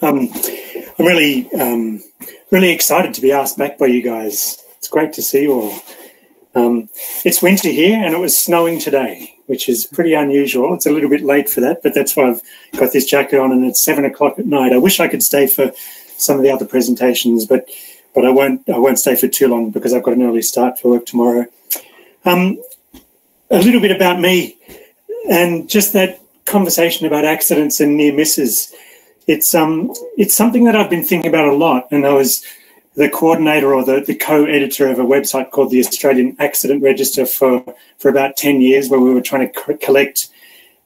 Um, I'm really, um, really excited to be asked back by you guys. It's great to see you all. Um, it's winter here and it was snowing today, which is pretty unusual. It's a little bit late for that, but that's why I've got this jacket on and it's seven o'clock at night. I wish I could stay for some of the other presentations, but but I won't. I won't stay for too long because I've got an early start for work tomorrow. Um, a little bit about me and just that conversation about accidents and near misses. It's um it's something that I've been thinking about a lot, and I was the coordinator or the, the co-editor of a website called the Australian Accident Register for, for about 10 years where we were trying to collect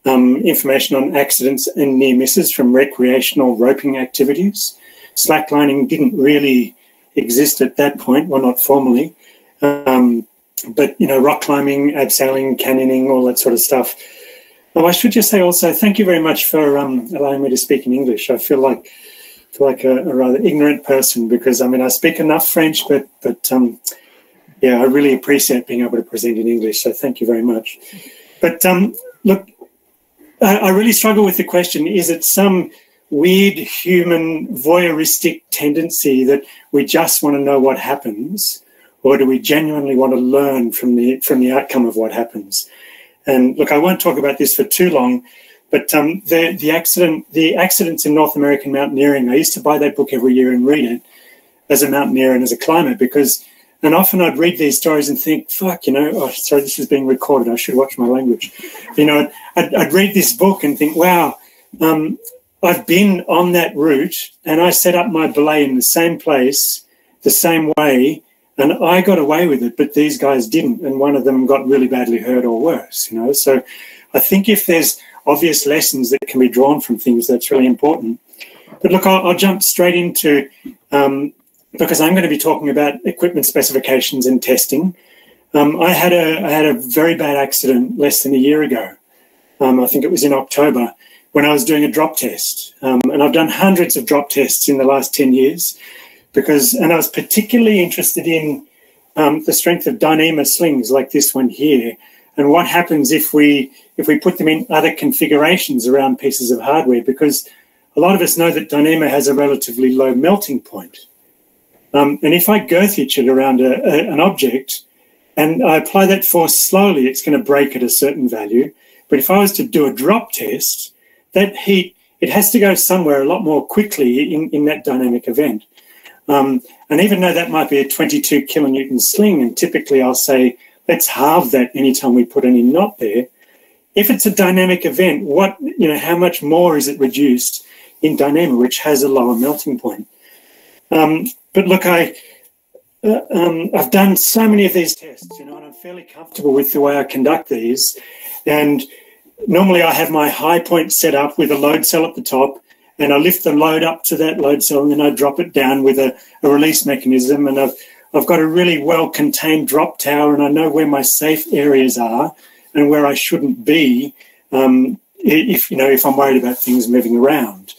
um, information on accidents and near misses from recreational roping activities. Slacklining didn't really exist at that point, well, not formally. Um, but, you know, rock climbing, abseiling, canyoning, all that sort of stuff. Oh, I should just say also, thank you very much for um, allowing me to speak in English. I feel like feel like a, a, rather ignorant person because I mean I speak enough French, but but um, yeah, I really appreciate being able to present in English. So thank you very much. But um, look, I, I really struggle with the question: Is it some weird human voyeuristic tendency that we just want to know what happens, or do we genuinely want to learn from the from the outcome of what happens? And look, I won't talk about this for too long but um, the the accident the accidents in North American mountaineering, I used to buy that book every year and read it as a mountaineer and as a climber because and often I'd read these stories and think, fuck, you know, oh, sorry, this is being recorded. I should watch my language. You know, I'd, I'd read this book and think, wow, um, I've been on that route and I set up my belay in the same place, the same way, and I got away with it, but these guys didn't. And one of them got really badly hurt or worse, you know. So I think if there's obvious lessons that can be drawn from things. That's really important. But look, I'll, I'll jump straight into um, because I'm going to be talking about equipment specifications and testing. Um, I had a I had a very bad accident less than a year ago. Um, I think it was in October when I was doing a drop test, um, and I've done hundreds of drop tests in the last ten years because, and I was particularly interested in um, the strength of Dyneema slings like this one here, and what happens if we if we put them in other configurations around pieces of hardware because a lot of us know that Dyneema has a relatively low melting point. Um, and if I girth it around a, a, an object and I apply that force slowly, it's going to break at a certain value. But if I was to do a drop test, that heat, it has to go somewhere a lot more quickly in, in that dynamic event. Um, and even though that might be a 22 kilonewton sling, and typically I'll say let's halve that anytime we put any knot there. If it's a dynamic event, what you know, how much more is it reduced in Dyneema, which has a lower melting point? Um, but look, I uh, um, I've done so many of these tests, you know, and I'm fairly comfortable with the way I conduct these. And normally, I have my high point set up with a load cell at the top, and I lift the load up to that load cell, and then I drop it down with a, a release mechanism, and I've I've got a really well contained drop tower and I know where my safe areas are and where I shouldn't be um, if you know if I'm worried about things moving around.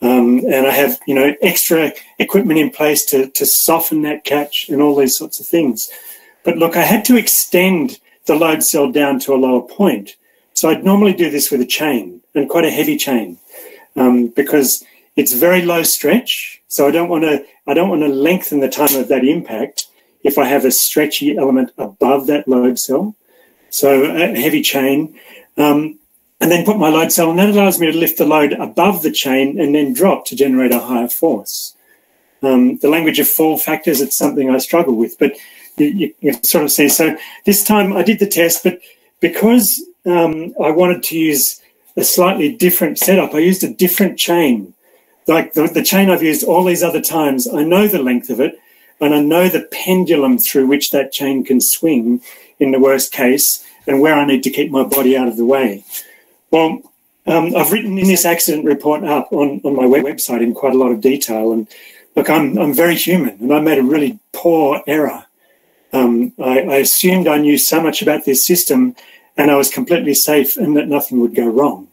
Um, and I have you know extra equipment in place to to soften that catch and all these sorts of things. But look, I had to extend the load cell down to a lower point. So I'd normally do this with a chain and quite a heavy chain um, because it's very low stretch, so I don't want to I don't want to lengthen the time of that impact if I have a stretchy element above that load cell. So a heavy chain, um, and then put my load cell, and that allows me to lift the load above the chain and then drop to generate a higher force. Um, the language of fall factors, it's something I struggle with, but you, you, you, sort of see. So this time I did the test, but because um, I wanted to use a slightly different setup, I used a different chain like the, the chain I've used all these other times, I know the length of it and I know the pendulum through which that chain can swing in the worst case and where I need to keep my body out of the way. Well, um, I've written in this accident report up on, on my website in quite a lot of detail. And look, I'm, I'm very human and I made a really poor error. Um, I, I assumed I knew so much about this system and I was completely safe and that nothing would go wrong.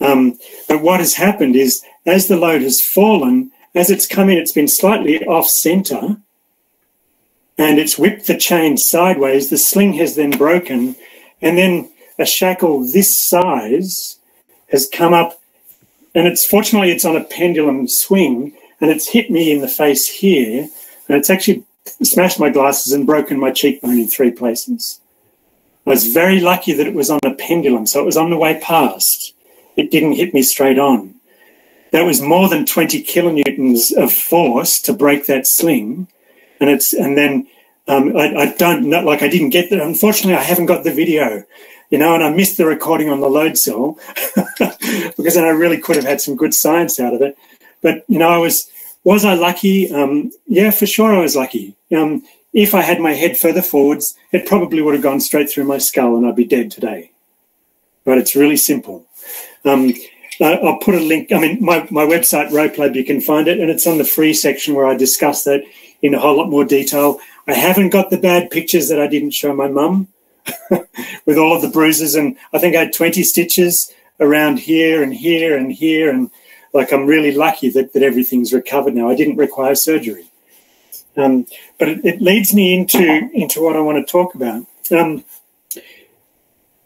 Um, but what has happened is as the load has fallen, as it's come in, it's been slightly off center and it's whipped the chain sideways. The sling has then broken. And then a shackle this size has come up, and it's fortunately it's on a pendulum swing, and it's hit me in the face here, and it's actually smashed my glasses and broken my cheekbone in three places. I was very lucky that it was on a pendulum, so it was on the way past. It didn't hit me straight on. That was more than 20 kilonewtons of force to break that sling. And it's and then um, I, I, don't know, like I didn't get that. Unfortunately, I haven't got the video, you know, and I missed the recording on the load cell because then I really could have had some good science out of it. But, you know, I was, was I lucky? Um, yeah, for sure I was lucky. Um, if I had my head further forwards, it probably would have gone straight through my skull and I'd be dead today. But it's really simple. Um, I'll put a link. I mean, my, my website, RopeLab, you can find it, and it's on the free section where I discuss that in a whole lot more detail. I haven't got the bad pictures that I didn't show my mum with all of the bruises. And I think I had 20 stitches around here and here and here. And like, I'm really lucky that, that everything's recovered now. I didn't require surgery. Um, but it, it, leads me into, into what I want to talk about. Um,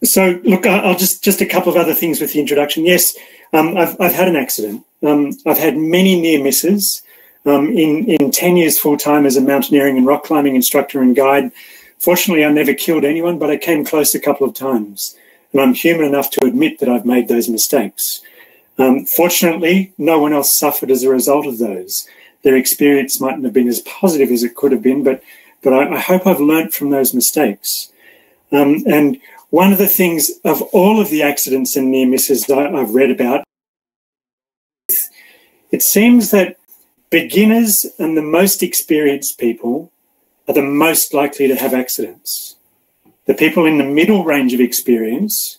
so, look, I'll just, just a couple of other things with the introduction. Yes, um, I've, I've had an accident. Um, I've had many near misses. Um, in, in 10 years full time as a mountaineering and rock climbing instructor and guide, fortunately, I never killed anyone, but I came close a couple of times. And I'm human enough to admit that I've made those mistakes. Um, fortunately, no one else suffered as a result of those. Their experience mightn't have been as positive as it could have been, but, but I, I hope I've learnt from those mistakes. Um, and one of the things of all of the accidents and near misses that I've read about, it seems that beginners and the most experienced people are the most likely to have accidents. The people in the middle range of experience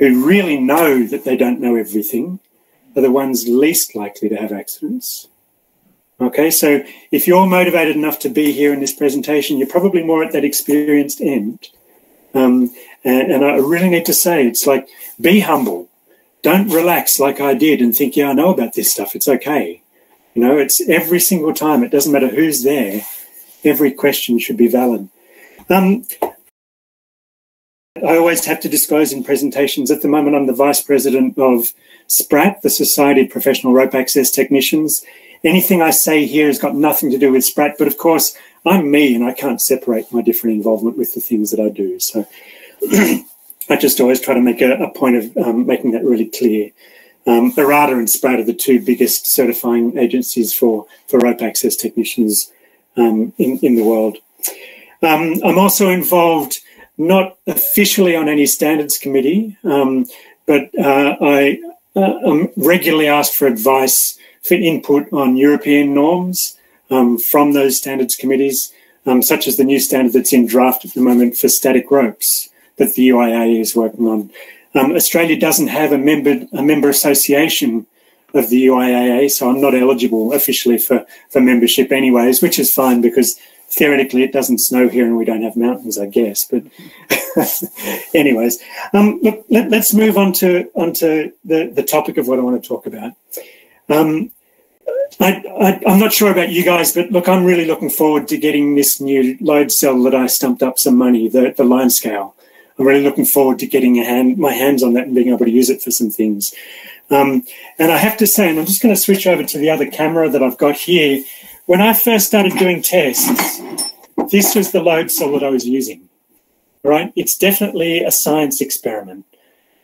who really know that they don't know everything are the ones least likely to have accidents. Okay, so if you're motivated enough to be here in this presentation, you're probably more at that experienced end. Um, and, and I really need to say, it's like, be humble. Don't relax like I did and think, yeah, I know about this stuff. It's okay. You know, it's every single time. It doesn't matter who's there. Every question should be valid. Um, I always have to disclose in presentations. At the moment, I'm the vice president of SPRAT, the Society of Professional Rope Access Technicians. Anything I say here has got nothing to do with SPRAT, but of course, I'm me and I can't separate my different involvement with the things that I do. So I just always try to make a, a point of um, making that really clear. Um, IRATA and SPRAT are the two biggest certifying agencies for, for rope access technicians um, in, in the world. Um, I'm also involved, not officially on any standards committee, um, but uh, I, uh, am regularly asked for advice, for input on European norms um, from those standards committees, um, such as the new standard that's in draft at the moment for static ropes that the UIAA is working on. Um, Australia doesn't have a member a member association of the UIAA, so I'm not eligible officially for, for membership anyways, which is fine because theoretically it doesn't snow here and we don't have mountains, I guess. But anyways, um, look, let, us move on to onto the, the topic of what I want to talk about. Um, I, am not sure about you guys, but look, I'm really looking forward to getting this new load cell that I stumped up some money, the, the LineScale. I'm really looking forward to getting hand, my hands on that and being able to use it for some things. Um, and I have to say, and I'm just going to switch over to the other camera that I've got here. When I first started doing tests, this was the load cell that I was using. Right? It's definitely a science experiment.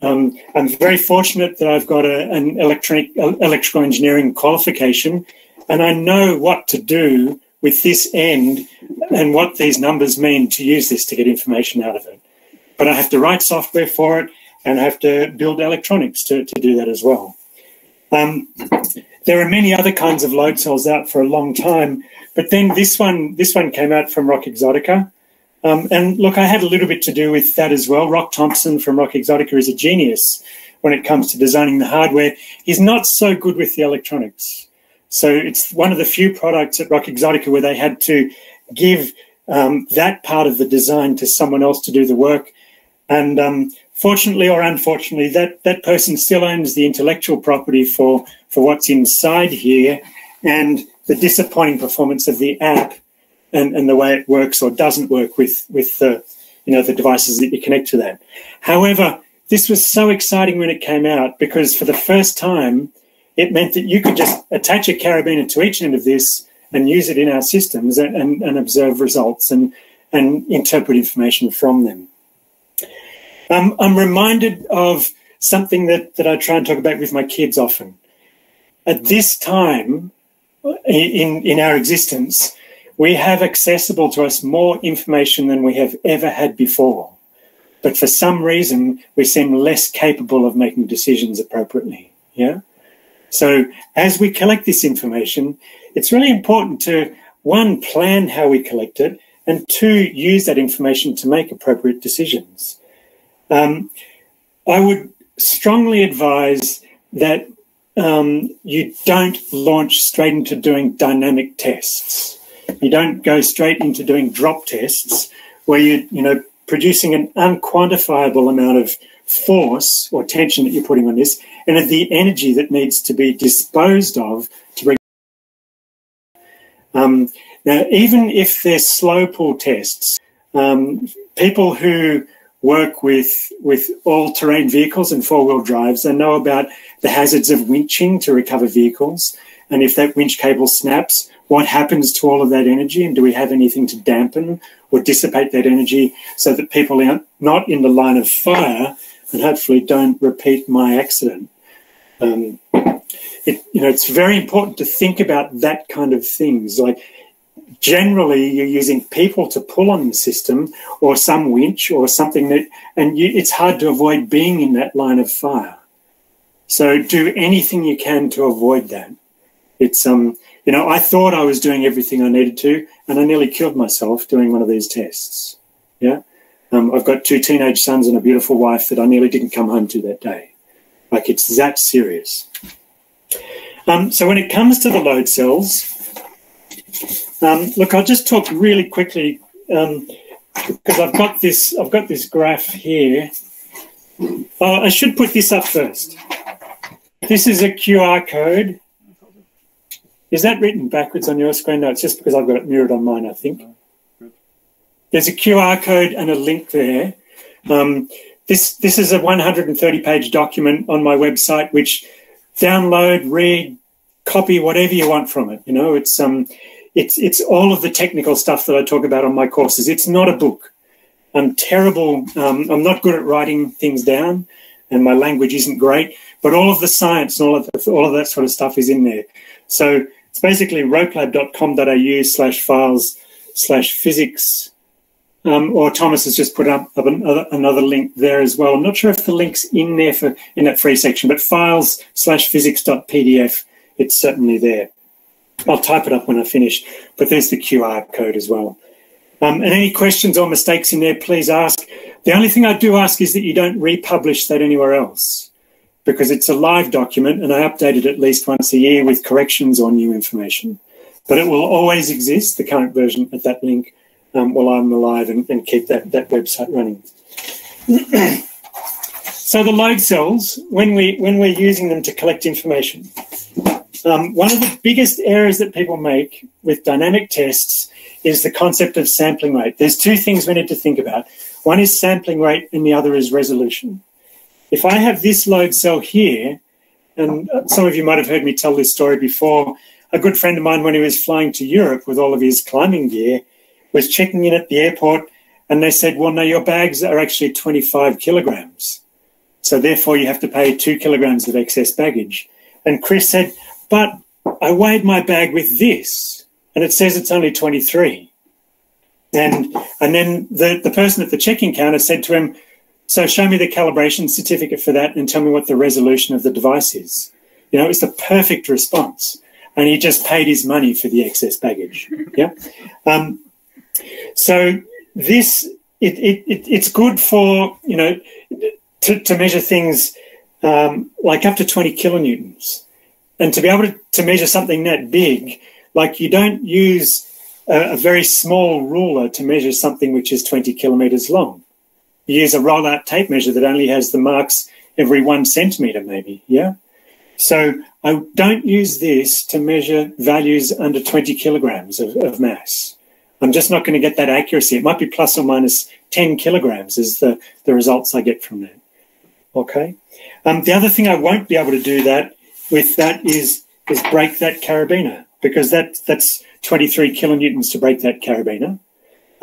Um, I'm very fortunate that I've got a, an electronic electrical engineering qualification, and I know what to do with this end and what these numbers mean to use this to get information out of it but I have to write software for it and I have to build electronics to, to do that as well. Um, there are many other kinds of load cells out for a long time, but then this one, this one came out from Rock Exotica. Um, and look, I had a little bit to do with that as well. Rock Thompson from Rock Exotica is a genius when it comes to designing the hardware. He's not so good with the electronics. So it's one of the few products at Rock Exotica where they had to give um, that part of the design to someone else to do the work and um, fortunately or unfortunately, that, that person still owns the intellectual property for, for what's inside here. And the disappointing performance of the app and, and the way it works or doesn't work with, with the, you know, the devices that you connect to that. However, this was so exciting when it came out because for the first time, it meant that you could just attach a carabiner to each end of this and use it in our systems and, and, and observe results and, and interpret information from them. Um, I'm reminded of something that, that I try and talk about with my kids often. At this time in, in our existence, we have accessible to us more information than we have ever had before. But for some reason, we seem less capable of making decisions appropriately. Yeah. So as we collect this information, it's really important to one, plan how we collect it, and two, use that information to make appropriate decisions. Um, I would strongly advise that um, you don't launch straight into doing dynamic tests. You don't go straight into doing drop tests where you, you know, producing an unquantifiable amount of force or tension that you're putting on this and of the energy that needs to be disposed of to bring. Um, now, even if they're slow pull tests, um, people who work with with all terrain vehicles and four wheel drives, they know about the hazards of winching to recover vehicles. And if that winch cable snaps, what happens to all of that energy? And do we have anything to dampen or dissipate that energy so that people are not in the line of fire and hopefully don't repeat my accident? Um, it, you know, it's very important to think about that kind of things. Like generally, you're using people to pull on the system, or some winch, or something that, and you, it's hard to avoid being in that line of fire. So do anything you can to avoid that. It's um, you know, I thought I was doing everything I needed to, and I nearly killed myself doing one of these tests. Yeah, um, I've got two teenage sons and a beautiful wife that I nearly didn't come home to that day. Like it's that serious. Um, so when it comes to the load cells, um, look, I'll just talk really quickly because um, I've got this. I've got this graph here. Oh, I should put this up first. This is a QR code. Is that written backwards on your screen? No, it's just because I've got it mirrored on mine, I think. There's a QR code and a link there. Um, this this is a 130 page document on my website, which download, read, copy, whatever you want from it. You know, it's um, it's it's all of the technical stuff that I talk about on my courses. It's not a book. I'm terrible. Um, I'm not good at writing things down, and my language isn't great. But all of the science and all of the, all of that sort of stuff is in there. So it's basically ropelab.com.au slash files slash physics um, or Thomas has just put up, up another, another, link there as well. I'm not sure if the link's in there for in that free section, but files slash physics.pdf, it's certainly there. I'll type it up when I finish, but there's the QR code as well. Um, and any questions or mistakes in there, please ask. The only thing I do ask is that you don't republish that anywhere else because it's a live document and I update it at least once a year with corrections or new information. But it will always exist, the current version at that link, um, while I'm alive and, and keep that, that website running. so the load cells, when we when we're using them to collect information, um, one of the biggest errors that people make with dynamic tests is the concept of sampling rate. There's two things we need to think about. One is sampling rate, and the other is resolution. If I have this load cell here, and some of you might have heard me tell this story before, a good friend of mine, when he was flying to Europe with all of his climbing gear, was checking in at the airport and they said, well, no, your bags are actually 25 kilograms. So therefore you have to pay two kilograms of excess baggage. And Chris said, but I weighed my bag with this and it says it's only 23. And, and then the, the person at the check-in counter said to him, so show me the calibration certificate for that and tell me what the resolution of the device is. You know, it was the perfect response. And he just paid his money for the excess baggage. Yeah. Um, so this it, it, it, it's good for you know to, to measure things um, like up to 20 kilonewtons and to be able to, to measure something that big like you don't use a, a, very small ruler to measure something which is 20 kilometers long you use a rollout tape measure that only has the marks every one centimeter maybe yeah so i don't use this to measure values under 20 kilograms of, of mass I'm just not going to get that accuracy. It might be plus or minus 10 kilograms is the, the results I get from that. Okay. Um, the other thing I won't be able to do that with that is is break that carabiner because that that's 23 kilonewtons to break that carabiner.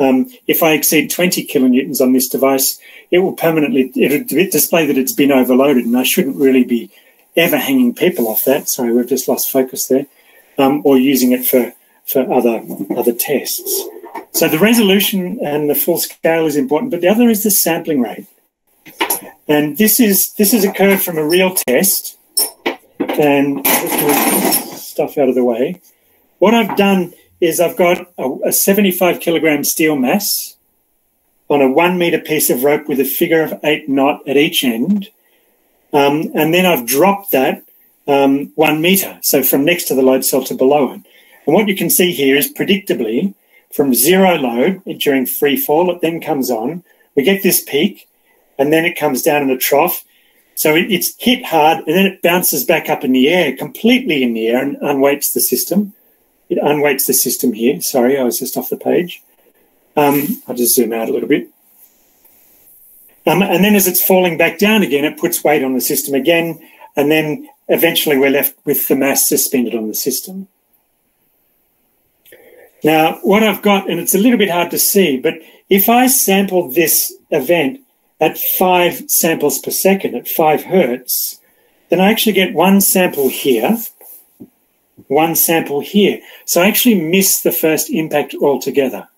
Um, if I exceed 20 kilonewtons on this device, it will permanently it'll display that it's been overloaded, and I shouldn't really be ever hanging people off that. Sorry, we've just lost focus there, um, or using it for for other other tests. So the resolution and the full scale is important, but the other is the sampling rate. And this is this is a curve from a real test. And stuff out of the way. What I've done is I've got a, a 75 kilogram steel mass on a one meter piece of rope with a figure of eight knot at each end. Um, and then I've dropped that um, one meter, so from next to the load cell to below it. And what you can see here is predictably from zero load during free fall, it then comes on. We get this peak and then it comes down in a trough. So it, it's hit hard and then it bounces back up in the air, completely in the air and unweights the system. It unweights the system here. Sorry, I was just off the page. Um, I'll just zoom out a little bit. Um, and then as it's falling back down again, it puts weight on the system again. And then eventually we're left with the mass suspended on the system. Now, what I've got, and it's a little bit hard to see, but if I sample this event at five samples per second at five hertz, then I actually get one sample here, one sample here. So I actually miss the first impact altogether.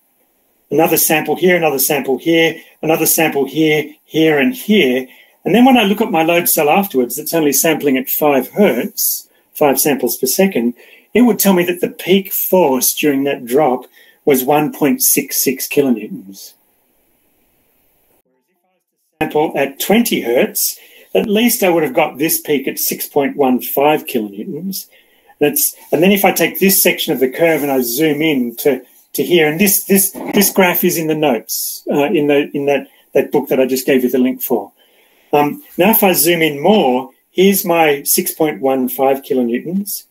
Another sample here, another sample here, another sample here, here, and here. And then when I look at my load cell afterwards, it's only sampling at five hertz, five samples per second it would tell me that the peak force during that drop was 1.66 kilonewtons. Sample at 20 hertz, at least I would have got this peak at 6.15 kilonewtons. That's, and then if I take this section of the curve and I zoom in to, to here, and this this this graph is in the notes uh, in the in that that book that I just gave you the link for. Um, now, if I zoom in more, here's my 6.15 kilonewtons.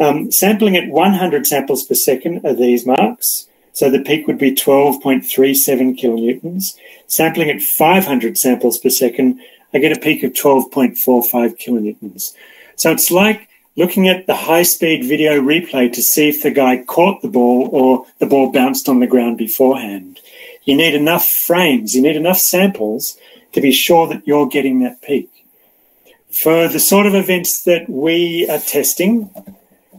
Um, sampling at 100 samples per second are these marks. So the peak would be 12.37 kilonewtons. Sampling at 500 samples per second, I get a peak of 12.45 kilonewtons. So it's like looking at the high speed video replay to see if the guy caught the ball or the ball bounced on the ground beforehand. You need enough frames, you need enough samples to be sure that you're getting that peak. For the sort of events that we are testing,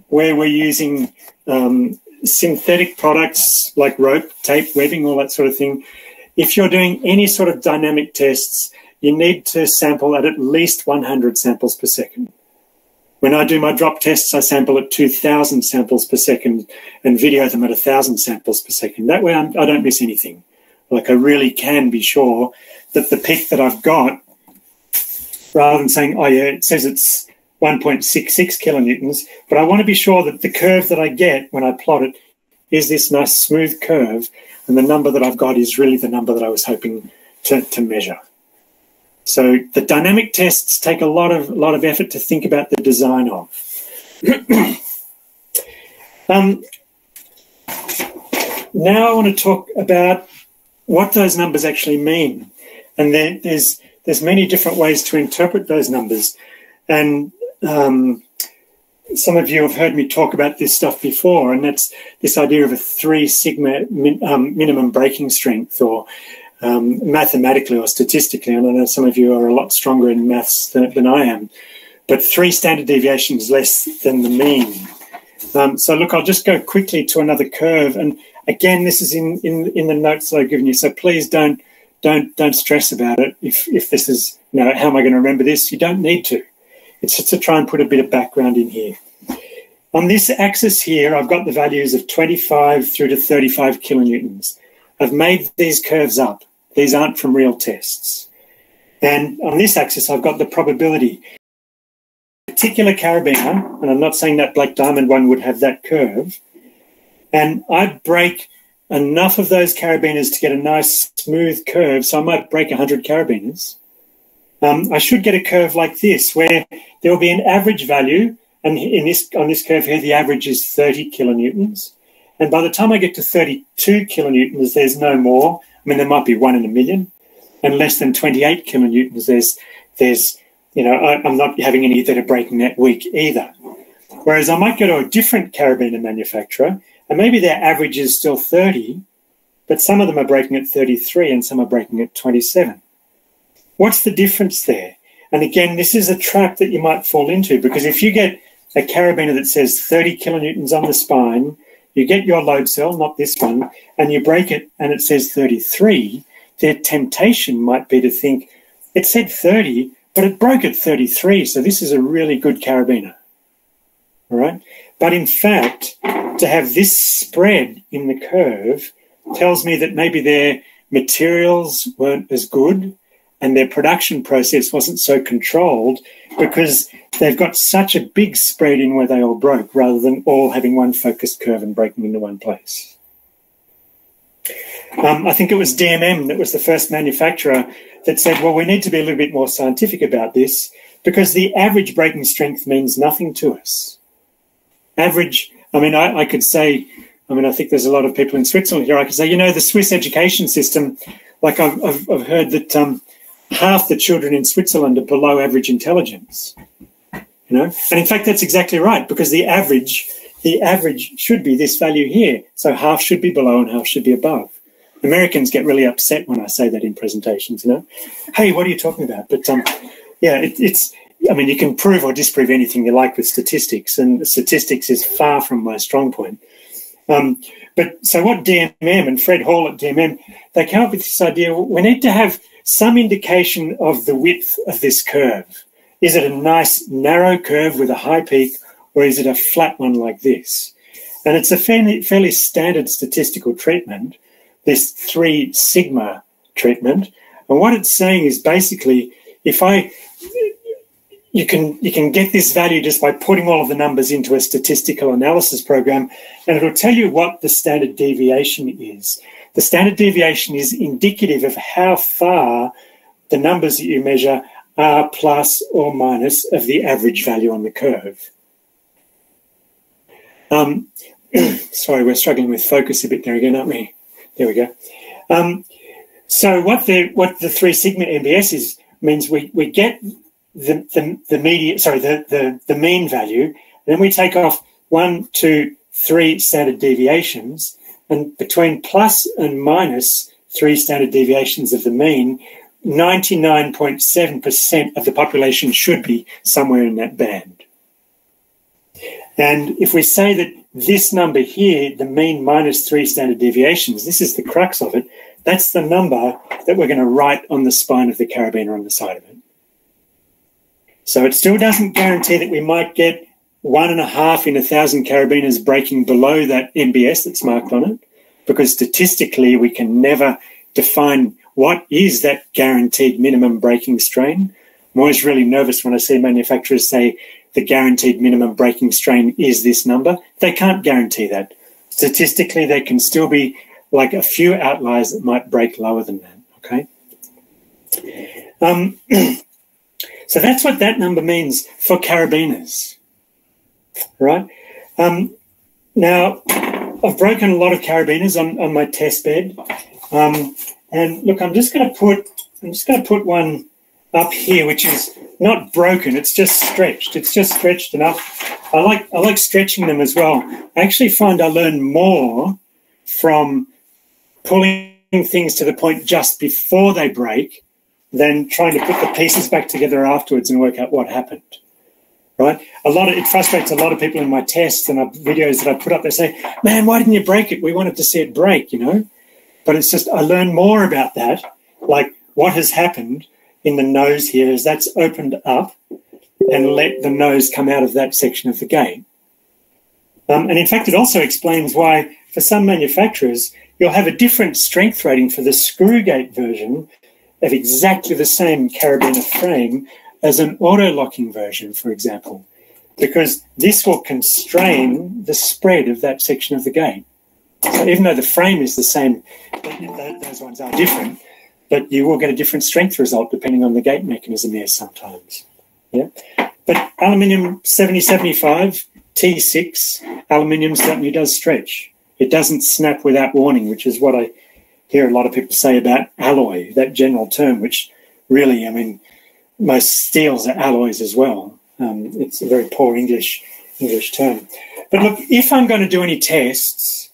where we're using um, synthetic products like rope, tape, webbing, all that sort of thing. If you're doing any sort of dynamic tests, you need to sample at at least 100 samples per second. When I do my drop tests, I sample at 2,000 samples per second and video them at 1,000 samples per second. That way I'm, I do not miss anything. Like I really can be sure that the peak that I've got, rather than saying, oh yeah, it says it's 1.66 kilonewtons, but I want to be sure that the curve that I get when I plot it is this nice smooth curve, and the number that I've got is really the number that I was hoping to, to measure. So the dynamic tests take a lot of lot of effort to think about the design of. um, now I want to talk about what those numbers actually mean, and there's there's many different ways to interpret those numbers, and um, some of you have heard me talk about this stuff before, and that's this idea of a three sigma min, um, minimum breaking strength, or um, mathematically or statistically. And I know some of you are a lot stronger in maths than, than I am, but three standard deviations less than the mean. Um, so look, I'll just go quickly to another curve, and again, this is in in, in the notes that I've given you. So please don't don't don't stress about it. If if this is you know how am I going to remember this? You don't need to. It's just to try and put a bit of background in here. On this axis here, I've got the values of 25 through to 35 kilonewtons. I've made these curves up. These aren't from real tests. And on this axis, I've got the probability. Particular carabiner, and I'm not saying that black diamond one would have that curve, and I break enough of those carabiners to get a nice smooth curve. So I might break 100 carabiners um, I should get a curve like this, where there will be an average value, and in this on this curve here, the average is 30 kilonewtons, And by the time I get to 32 kilonewtons, there's no more. I mean, there might be one in a million. And less than 28 kilonewtons, there's, there's you know, I, am not having any that are breaking that week either. Whereas I might go to a different carabiner manufacturer, and maybe their average is still 30, but some of them are breaking at 33 and some are breaking at 27. What's the difference there? And again, this is a trap that you might fall into because if you get a carabiner that says 30 kilonewtons on the spine, you get your load cell, not this one, and you break it and it says 33, their temptation might be to think it said 30, but it broke at 33, so this is a really good carabiner. All right. But in fact, to have this spread in the curve tells me that maybe their materials weren't as good and their production process wasn't so controlled because they've got such a big spread in where they all broke rather than all having one focused curve and breaking into one place. Um, I think it was DMM that was the first manufacturer that said, well, we need to be a little bit more scientific about this because the average breaking strength means nothing to us. Average, I mean, I, I could say, I mean, I think there's a lot of people in Switzerland here. I could say, you know, the Swiss education system, like I've, I've, I've heard that um, half the children in Switzerland are below average intelligence. You know, and in fact, that's exactly right because the average, the average should be this value here. So half should be below and half should be above. Americans get really upset when I say that in presentations. You know, hey, what are you talking about? But um, yeah, it, it's. I mean, you can prove or disprove anything you like with statistics, and statistics is far from my strong point. Um, but so what DMM and Fred Hall at DMM, they came up with this idea. We need to have some indication of the width of this curve. Is it a nice narrow curve with a high peak, or is it a flat one like this? And it's a fairly, fairly standard statistical treatment this three sigma treatment. And what it's saying is basically, if I, you can you can get this value just by putting all of the numbers into a statistical analysis program, and it'll tell you what the standard deviation is. The standard deviation is indicative of how far the numbers that you measure are plus or minus of the average value on the curve. Um, sorry, we're struggling with focus a bit there again, aren't we? There we go. Um, so what the what the three sigma MBS is means we, we get the, the, the median sorry the, the, the mean value, then we take off one, two, three standard deviations, and between plus and minus three standard deviations of the mean, 99.7% of the population should be somewhere in that band. And if we say that this number here, the mean minus three standard deviations, this is the crux of it. That's the number that we're going to write on the spine of the carabiner on the side of it. So it still doesn't guarantee that we might get one and a half in a thousand carabiners breaking below that MBS that's marked on it, because statistically we can never define what is that guaranteed minimum breaking strain. I'm always really nervous when I see manufacturers say the guaranteed minimum breaking strain is this number. They can't guarantee that. Statistically, there can still be like a few outliers that might break lower than that. Okay. Um, so that's what that number means for carabiners, right? Um, now, I've broken a lot of carabiners on, on my test bed, um, and look, I'm just going to put I'm just going to put one up here, which is not broken. It's just stretched. It's just stretched enough. I like I like stretching them as well. I actually find I learn more from pulling things to the point just before they break than trying to put the pieces back together afterwards and work out what happened. Right? A lot of it frustrates a lot of people in my tests and videos that I put up. They say, "Man, why didn't you break it? We wanted to see it break," you know. But it's just I learn more about that, like what has happened in the nose here is that's opened up and let the nose come out of that section of the gate. Um, and in fact, it also explains why, for some manufacturers, you'll have a different strength rating for the screw gate version of exactly the same carabiner frame as an auto locking version, for example, because this will constrain the spread of that section of the gate. So even though the frame is the same, those ones are different but you will get a different strength result depending on the gate mechanism there sometimes. Yeah. But aluminium 7075 T6 aluminium certainly does stretch. It doesn't snap without warning, which is what I hear a lot of people say about alloy, that general term, which really, I mean, most steels are alloys as well. Um, it's a very poor English English term. But look, if I'm going to do any tests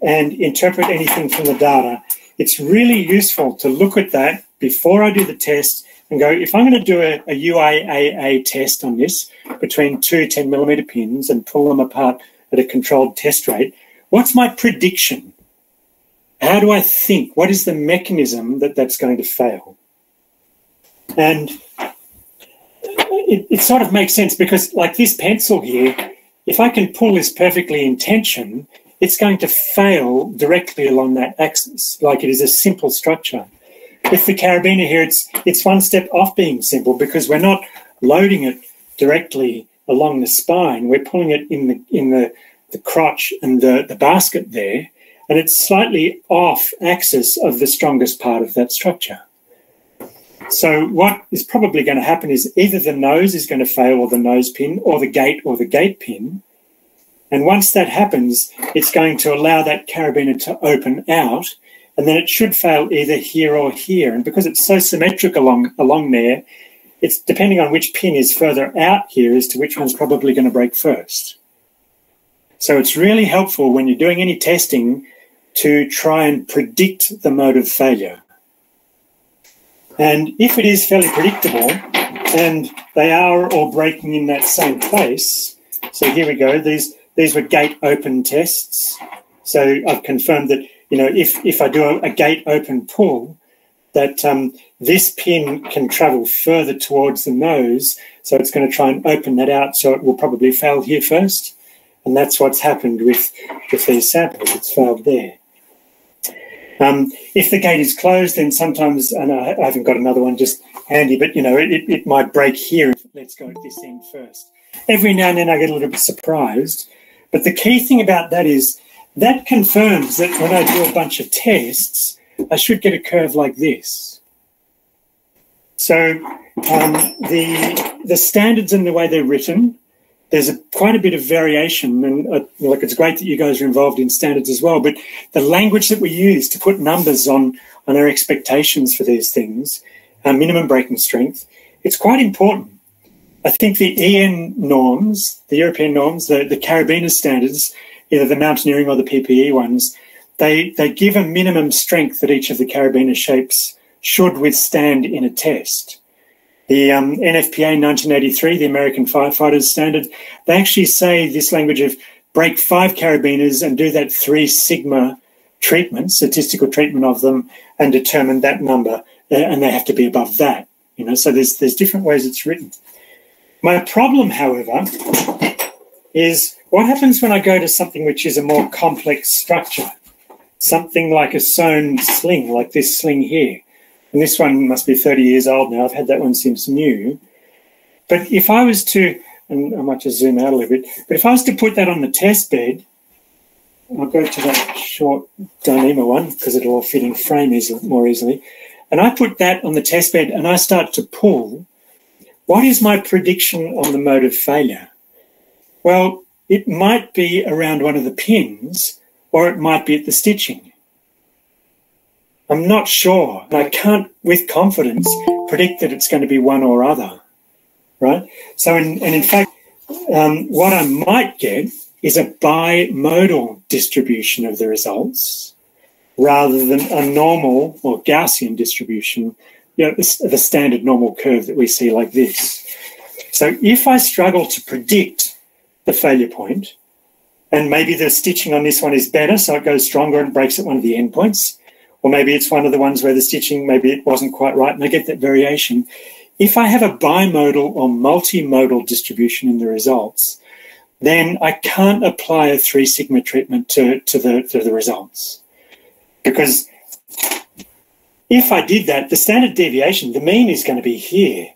and interpret anything from the data, it's really useful to look at that before I do the test and go, if I'm going to do a, a UIAA test on this between two 10 millimeter pins and pull them apart at a controlled test rate, what's my prediction? How do I think? What is the mechanism that that's going to fail? And it, it sort of makes sense because, like this pencil here, if I can pull this perfectly in tension, it's going to fail directly along that axis, like it is a simple structure. With the carabiner here, it's it's one step off being simple because we're not loading it directly along the spine. We're pulling it in the in the, the crotch and the, the basket there, and it's slightly off axis of the strongest part of that structure. So what is probably going to happen is either the nose is going to fail or the nose pin or the gate or the gate pin. And once that happens, it's going to allow that carabiner to open out and then it should fail either here or here. And because it's so symmetric along, along there, it's depending on which pin is further out here as to which one's probably going to break first. So it's really helpful when you're doing any testing to try and predict the mode of failure. And if it is fairly predictable and they are all breaking in that same place, so here we go, these, these were gate open tests. So I've confirmed that, you know, if, if I do a, a gate open pull, that um, this pin can travel further towards the nose. So it's going to try and open that out. So it will probably fail here first. And that's what's happened with, with these samples. It's failed there. Um, if the gate is closed, then sometimes, and I, haven't got another one just handy, but you know, it, it might break here. Let's go at this end first. Every now and then I get a little bit surprised. But the key thing about that is that confirms that when I do a bunch of tests, I should get a curve like this. So um, the the standards and the way they're written there's a, quite a bit of variation, and uh, it's great that you guys are involved in standards as well. But the language that we use to put numbers on on our expectations for these things, our minimum breaking strength, it's quite important. I think the EN norms, the European norms, the, the carabiner standards, either the mountaineering or the PPE ones, they they give a minimum strength that each of the carabiner shapes should withstand in a test the um, NFPA 1983, the American Firefighters Standard, they actually say this language of break five carabiners and do that three sigma treatment, statistical treatment of them, and determine that number, uh, and they have to be above that. You know, so there's there's different ways it's written. My problem, however, is what happens when I go to something which is a more complex structure, something like a sewn sling, like this sling here. And this one must be 30 years old now. I've had that one since new. But if I was to, and I might just zoom out a little bit, but if I was to put that on the test bed, I'll go to that short Dyneema one because it'll all fit in frame easily, more easily. And I put that on the test bed and I start to pull. What is my prediction on the mode of failure? Well, it might be around one of the pins or it might be at the stitching. I'm not sure. And I can't, with confidence, predict that it's going to be one or other, right? So, in, and in fact, um, what I might get is a bimodal distribution of the results rather than a normal or Gaussian distribution, you know, the standard normal curve that we see like this. So if I struggle to predict the failure point, and maybe the stitching on this one is better, so it goes stronger and breaks at one of the endpoints, or maybe it's one of the ones where the stitching maybe it wasn't quite right and I get that variation. If I have a bimodal or multimodal distribution in the results, then I can't apply a three sigma treatment to, to the to the results. Because if I did that, the standard deviation, the mean is going to be here.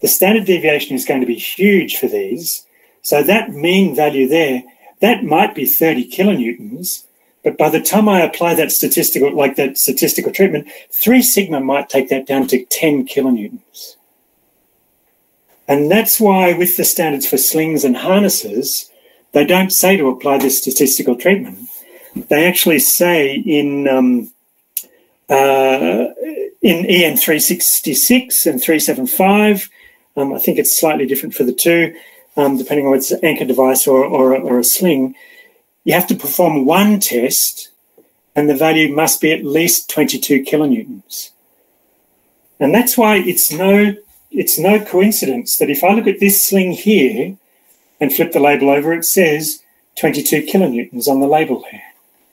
The standard deviation is going to be huge for these. So that mean value there, that might be 30 kilonewtons, but by the time I apply that statistical, like that statistical treatment, three sigma might take that down to 10 kilonewtons. And that's why with the standards for slings and harnesses, they don't say to apply this statistical treatment. they actually say in um, uh, in EN three sixty six and three seven five. Um, I think it's slightly different for the two, um, depending on whether it's an anchor device or, or, or a sling. You have to perform one test, and the value must be at least twenty two kilonewtons. And that's why it's no it's no coincidence that if I look at this sling here and flip the label over, it says 22 kilonewtons on the label there.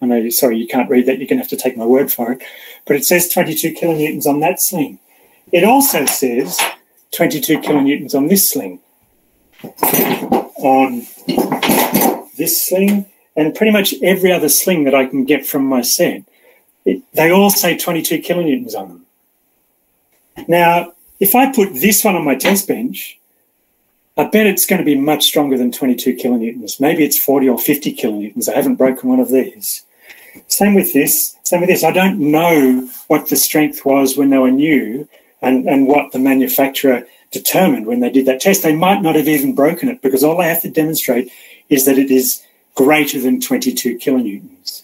I know, sorry, you can't read that. You're going to have to take my word for it. But it says 22 kilonewtons on that sling. It also says 22 kilonewtons on this sling, on this sling, and pretty much every other sling that I can get from my set. It, they all say 22 kilonewtons on them. Now, if I put this one on my test bench, I bet it's going to be much stronger than 22 kilonewtons. Maybe it's 40 or 50 kilonewtons. I haven't broken one of these. Same with this. Same with this. I don't know what the strength was when they were new and, and what the manufacturer determined when they did that test. They might not have even broken it because all they have to demonstrate is that it is greater than 22 kilonewtons.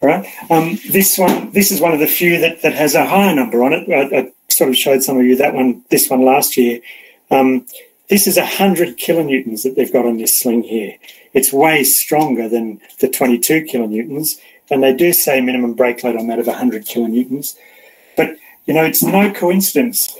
All right. Um, this one, this is one of the few that, that has a higher number on it. I, I sort of showed some of you that one, this one last year. Um, this is 100 kilonewtons that they've got on this sling here. It's way stronger than the 22 kilonewtons, and they do say minimum break load on that of 100 kilonewtons. But, you know, it's no coincidence.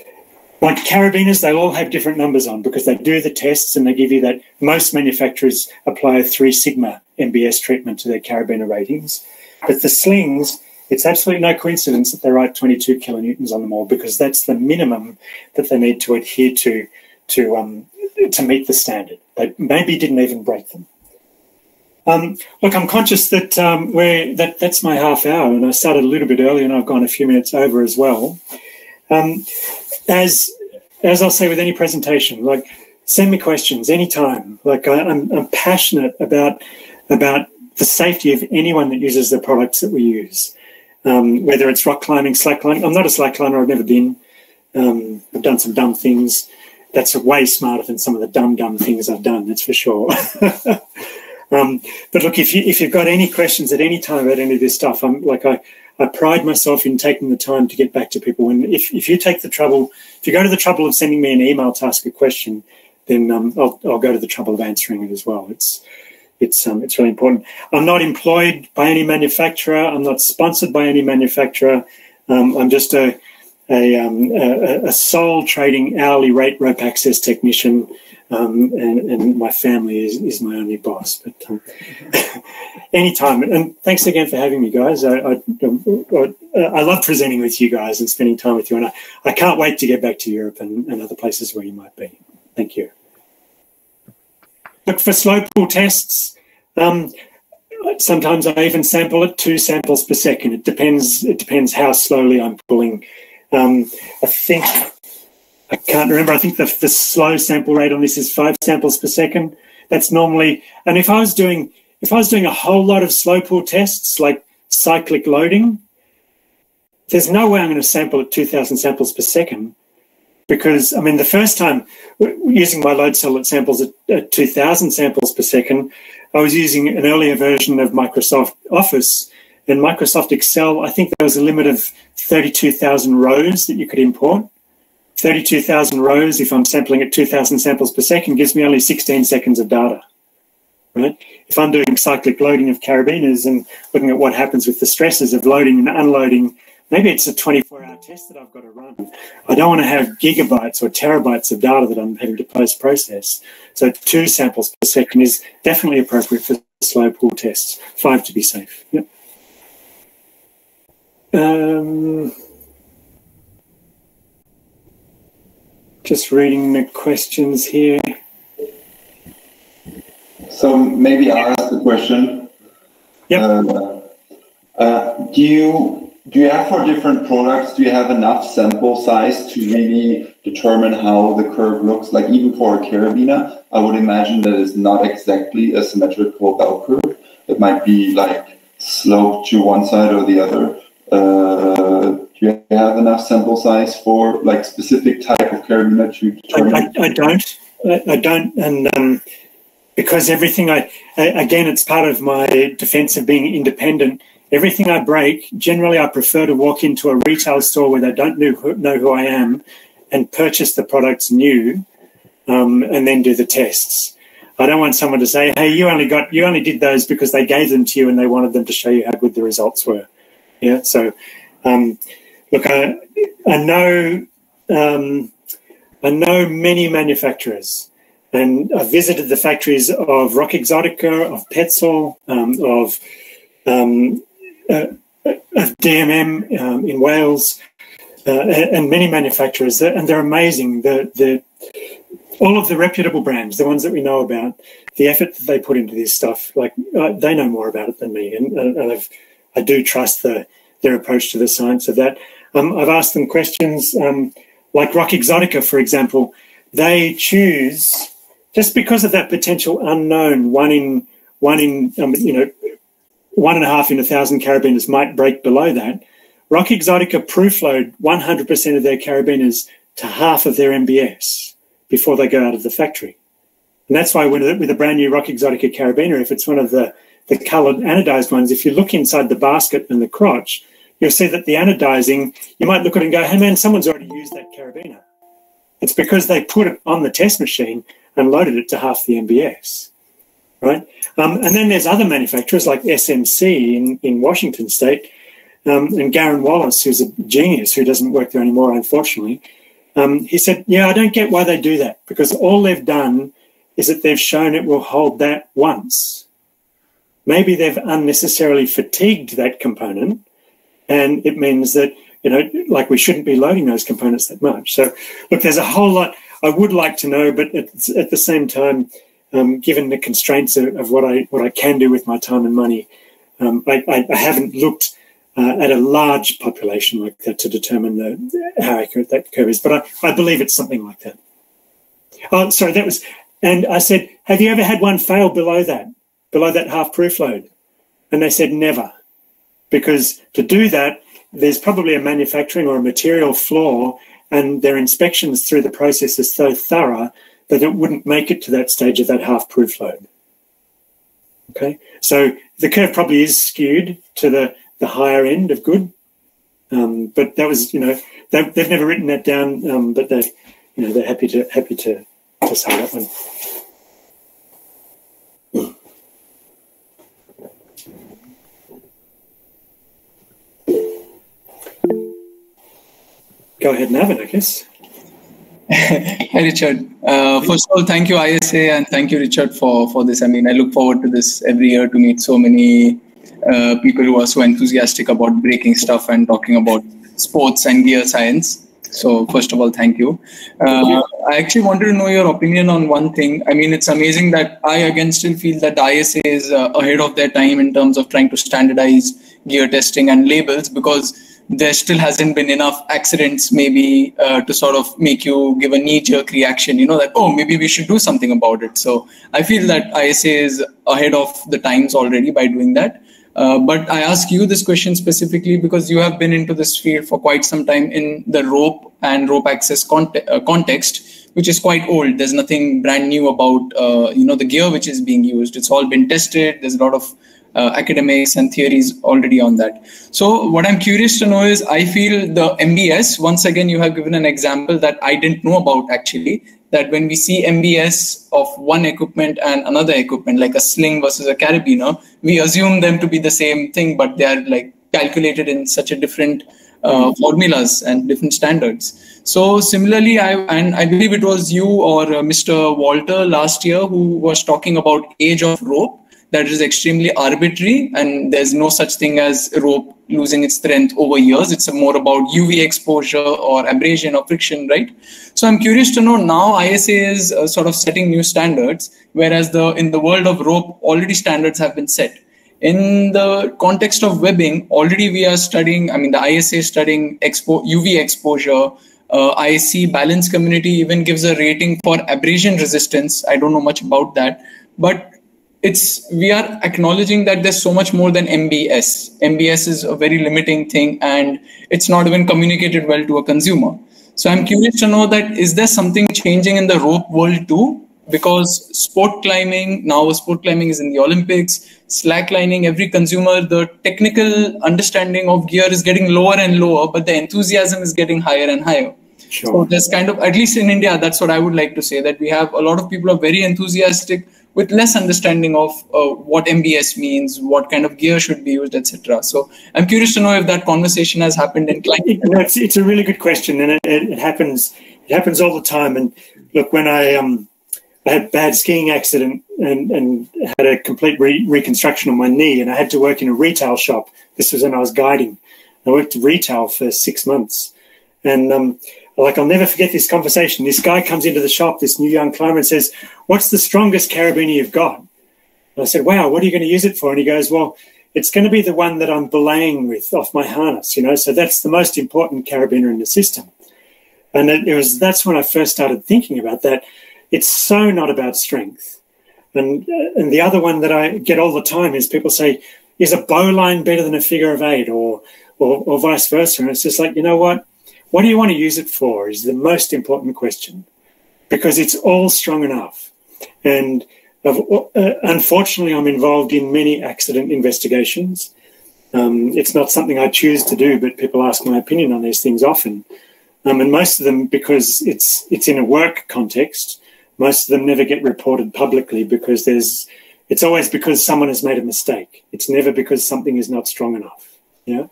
Like carabiners, they'll all have different numbers on because they do the tests and they give you that. Most manufacturers apply a 3 sigma MBS treatment to their carabiner ratings. But the slings, it's absolutely no coincidence that they write 22 kilonewtons on them all because that's the minimum that they need to adhere to to um, to meet the standard. They maybe didn't even break them. Um, look, I'm conscious that um, we're, that that's my half hour, and I started a little bit early, and I've gone a few minutes over as well. Um, as as I'll say with any presentation, like send me questions anytime. Like I, I'm, I'm passionate about about the safety of anyone that uses the products that we use, um, whether it's rock climbing, slack climbing. I'm not a slack climber. I've never been. Um, I've done some dumb things. That's way smarter than some of the dumb, dumb things I've done. That's for sure. um, but look, if you if you've got any questions at any time about any of this stuff, I'm like I. I pride myself in taking the time to get back to people. And if, if you take the trouble, if you go to the trouble of sending me an email to ask a question, then um, I'll, I'll go to the trouble of answering it as well. It's it's um, it's really important. I'm not employed by any manufacturer. I'm not sponsored by any manufacturer. Um, I'm just a a, um, a, a, sole trading hourly rate rope access technician, um, and, and, my family is, is my only boss. But um, anytime, and thanks again for having me, guys. I, I, I, I, love presenting with you guys and spending time with you, and I, I can't wait to get back to Europe and, and other places where you might be. Thank you. Look, for slow pull tests, um, sometimes I even sample at two samples per second. It depends. It depends how slowly I'm pulling. Um, I think I can't remember. I think the, the slow sample rate on this is five samples per second. That's normally. And if I was doing if I was doing a whole lot of slow pull tests like cyclic loading, there's no way I'm going to sample at 2,000 samples per second because I mean the first time using my load cell solid samples at, at 2000 samples per second, I was using an earlier version of Microsoft Office and Microsoft Excel. I think there was a limit of 32,000 rows that you could import. 32,000 rows, if I'm sampling at 2,000 samples per second, gives me only 16 seconds of data. Right? If I'm doing cyclic loading of carabiners and looking at what happens with the stresses of loading and unloading maybe it's a 24 hour test that I've got to run. I don't want to have gigabytes or terabytes of data that I'm having to post process. So two samples per second is definitely appropriate for slow pull tests, five to be safe. Yep. Um, just reading the questions here. So maybe I'll ask the question. Yep. Uh, uh, do you do you have for different products, do you have enough sample size to really determine how the curve looks? Like even for a carabiner, I would imagine that it's not exactly a symmetrical bell curve. It might be like sloped to one side or the other. Uh, you have enough sample size for like specific type of carabiner to determine? I, I, I don't. I, I, don't. And um, because everything I, again, it's part of my defense of being independent. Everything I break, generally, I prefer to walk into a retail store where they don't know who, know who I am and purchase the products new um, and then do the tests. I don't want someone to say, "Hey, you only got you only did those because they gave them to you and they wanted them to show you how good the results were." Yeah. So, um, look, I, I know um, I know many manufacturers, and I've visited the factories of Rock Exotica, of Petzl, um, of um, uh, of DMM um, in Wales, uh, and many manufacturers, and they're amazing. The the all of the reputable brands, the ones that we know about, the effort that they put into this stuff, like uh, they know more about it than me, and, and I've, I do trust the, their approach to the science of that. Um, I've asked them questions um, like Rock Exotica, for example. They choose just because of that potential unknown. One in one in um, you know one and a half in a thousand carabiners might break below that. Rock Exotica proof load 100% of their carabiners to half of their MBS before they go out of the factory. And that's why with a, with a brand new Rock Exotica carabiner, if it's one of the, the coloured anodized ones, if you look inside the basket and the crotch, you'll see that the anodizing, you might look at it and go, hey man, someone's already used that carabiner. It's because they put it on the test machine and loaded it to half the MBS, right? Um, and then there's other manufacturers like SMC in, in Washington State, um, and Garen Wallace, who's a genius who doesn't work there anymore, unfortunately. Um, he said, Yeah, I don't get why they do that because all they've done is that they've shown it will hold that once. Maybe they've unnecessarily fatigued that component, and it means that, you know, like we shouldn't be loading those components that much. So, look, there's a whole lot I would like to know, but at, the same time, um, given the constraints of, of, what I what I can do with my time and money, um, I, I, I haven't looked uh, at a large population like that to determine the, how accurate that curve is. But I, I believe it's something like that. Oh, sorry, that was, and I said, have you ever had one fail below that, below that half proof load? And they said, never. Because to do that, there's probably a manufacturing or a material flaw, and their inspections through the process is so thorough that it wouldn't make it to that stage of that half proof load. Okay, so the curve probably is skewed to the the higher end of good. Um, but that was, you know, they, have never written that down, um, but they, you know, they're happy to happy to to say that one. Go ahead, Navin, I guess. Hi, Richard. Uh, first of all, thank you, ISA, and thank you, Richard, for, for this. I mean, I look forward to this every year to meet so many uh, people who are so enthusiastic about breaking stuff and talking about sports and gear science. So, first of all, thank you. Uh, I actually wanted to know your opinion on one thing. I mean, it's amazing that I again still feel that the ISA is uh, ahead of their time in terms of trying to standardize gear testing and labels because there still hasn't been enough accidents maybe uh, to sort of make you give a knee-jerk reaction you know that oh maybe we should do something about it so i feel that isa is ahead of the times already by doing that uh, but I ask you this question specifically because you have been into this field for quite some time in the rope and rope access uh, context, which is quite old. There's nothing brand new about uh, you know the gear which is being used. It's all been tested. There's a lot of uh, academics and theories already on that. So what I'm curious to know is, I feel the MBS. Once again, you have given an example that I didn't know about actually that when we see MBS of one equipment and another equipment, like a sling versus a carabiner, we assume them to be the same thing, but they are like calculated in such a different uh, formulas and different standards. So similarly, I and I believe it was you or uh, Mr. Walter last year who was talking about age of rope that is extremely arbitrary and there's no such thing as rope losing its strength over years. It's more about uv exposure or abrasion or friction right? So i'm curious to know now isa is uh, sort of setting new standards whereas the in the world of rope already standards have been set. In the context of webbing already we are studying i mean the isa is studying expo- uv exposure. Uh, I see balance community even gives a rating for abrasion resistance. I don't know much about that, but it's we are acknowledging that there's so much more than mbs mbs is a very limiting thing and it's not even communicated well to a consumer. So i'm curious to know that is there something changing in the rope world too? Because sport climbing now sport climbing is in the olympics slacklining every consumer the technical understanding of gear is getting lower and lower but the enthusiasm is getting higher and higher. Sure. so there's kind of at least in india that's what i would like to say that we have a lot of people are very enthusiastic with less understanding of uh, what mbs means what kind of gear should be used etc so i'm curious to know if that conversation has happened in climbing it's, it's a really good question and it, it happens it happens all the time and look when i um I had a bad skiing accident and, and had a complete re- reconstruction on my knee, and I had to work in a retail shop. This was when I was guiding. I worked retail for six months, and um, like I'll never forget this conversation. This guy comes into the shop, this new young climber, and says, "What's the strongest carabiner you've got?" And I said, "Wow, what are you going to use it for?" And he goes, "Well." It's going to be the one that I'm belaying with off my harness, you know. So that's the most important carabiner in the system, and it, was that's when I first started thinking about that it's so not about strength. And and the other one that I get all the time is people say, is a bowline better than a figure of eight or, or, or vice versa? And it's just like, you know what? What do you want to use it for is the most important question because it's all strong enough. And uh, unfortunately, I'm involved in many accident investigations. Um, it's not something I choose to do, but people ask my opinion on these things often. Um, and most of them, because it's it's in a work context, most of them never get reported publicly because there's it's always because someone has made a mistake. It's never because something is not strong enough. Yeah.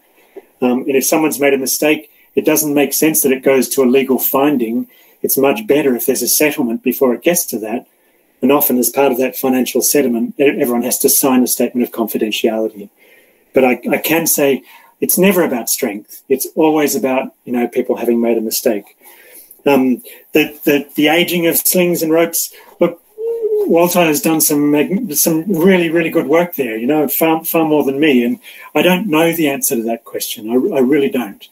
Um, and if someone's made a mistake, it doesn't make sense that it goes to a legal finding. It's much better if there's a settlement before it gets to that. And often, as part of that financial settlement, everyone has to sign a statement of confidentiality. But I, I can say it's never about strength. It's always about you know people having made a mistake. Um, the, the, the aging of slings and ropes. Look, Walter has done some some really really good work there. You know, far far more than me, and I don't know the answer to that question. I, I really don't.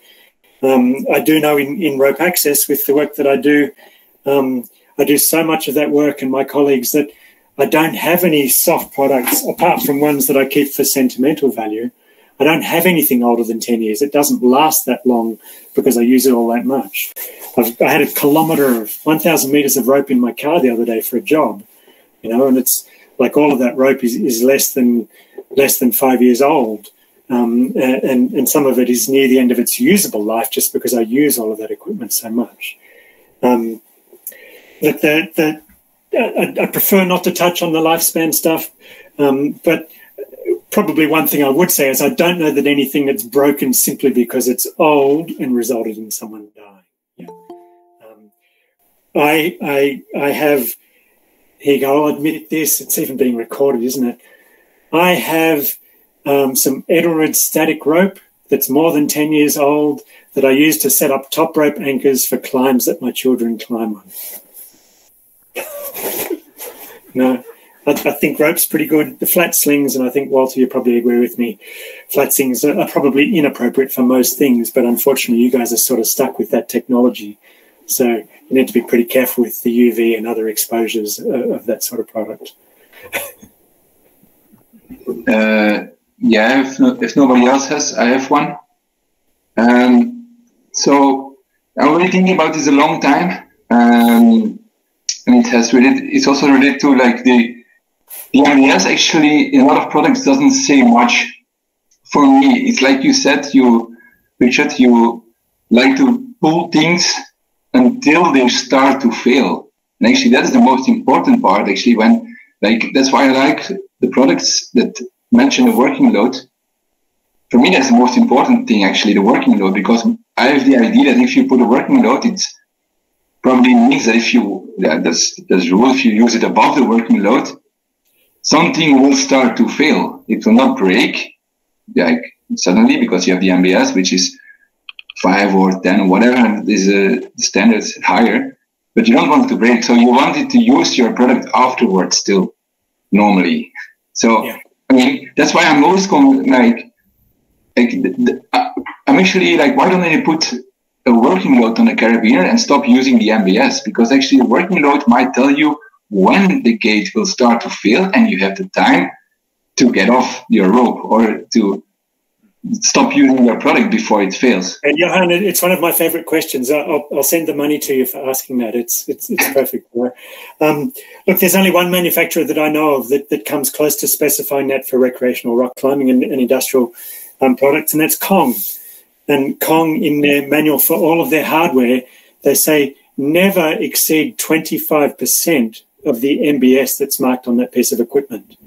Um, I do know in, in rope access with the work that I do, um, I do so much of that work and my colleagues that I don't have any soft products apart from ones that I keep for sentimental value. I don't have anything older than 10 years. It doesn't last that long because I use it all that much. I've, I had a kilometre of 1,000 metres of rope in my car the other day for a job, you know, and it's like all of that rope is, is less than less than five years old. Um, and, and some of it is near the end of its usable life just because I use all of that equipment so much. Um, but the, the, I, I, prefer not to touch on the lifespan stuff, um, but probably one thing I would say is I don't know that anything that's broken simply because it's old and resulted in someone dying. Yeah. Um, I, I, I have, here you go, I'll admit this, it's even being recorded, isn't it? I have um, some Edelrid static rope that's more than 10 years old that I use to set up top rope anchors for climbs that my children climb on. no, I, I, think rope's pretty good. The flat slings, and I think Walter, you probably agree with me. Flat slings are, are probably inappropriate for most things, but unfortunately, you guys are sort of stuck with that technology. So you need to be pretty careful with the UV and other exposures of, of that sort of product. uh, yeah, if, no, if nobody else has, I have one. Um, so I've been thinking about this a long time, um, and it has related. It's also related to like the the MBS actually in a lot of products doesn't say much for me. It's like you said, you, Richard, you like to pull things until they start to fail. And actually, that's the most important part. Actually, when like that's why I like the products that mention the working load. For me, that's the most important thing. Actually, the working load, because I have the idea that if you put a working load, it probably means that if you yeah, that's that's rule. If you use it above the working load, something will start to fail. It will not break like suddenly because you have the MBS, which is five or 10 or whatever is the standards higher, but you don't want it to break. So you want it to use your product afterwards still normally. So, yeah. I mean, that's why I'm always going like, like the, the, uh, I'm actually like, why don't they put a working load on a carabiner and stop using the MBS? Because actually the working load might tell you when the gate will start to fail and you have the time to get off your rope or to stop using your product before it fails? And Johan, it's one of my favorite questions. I'll, I'll send the money to you for asking that. It's it's, it's perfect. Um, look, there's only one manufacturer that I know of that, that comes close to specifying that for recreational rock climbing and, and industrial um, products, and that's Kong. And Kong, in their manual for all of their hardware, they say never exceed 25% of the MBS that's marked on that piece of equipment.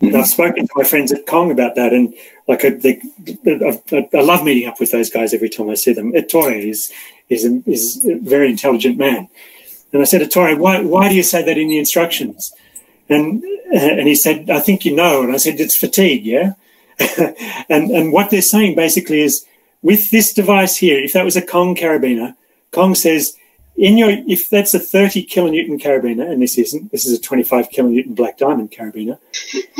Mm-hmm. I've spoken to my friends at Kong about that, and like I, love meeting up with those guys every time I see them. Ettore is is a, is a very intelligent man, and I said, Ettore, why why do you say that in the instructions? And and he said, I think you know. And I said, it's fatigue, yeah. and and what they're saying basically is, with this device here, if that was a Kong carabiner, Kong says in your if that's a 30 kilonewton carabiner, and this isn't, this is a 25 kilonewton black diamond carabiner,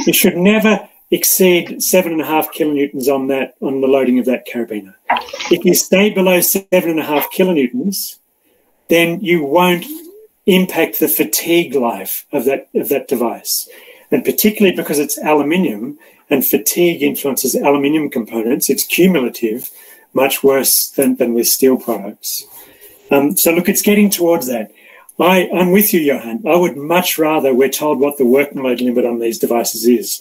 you should never exceed seven and a half kilonewtons on that on the loading of that carabiner. If you stay below seven and a half kilonewtons, then you won't impact the fatigue life of that of that device. And particularly because it's aluminium and fatigue influences aluminium components, it's cumulative, much worse than, than with steel products. Um, so look, it's getting towards that. I, I'm with you, Johan. I would much rather we're told what the working load limit on these devices is,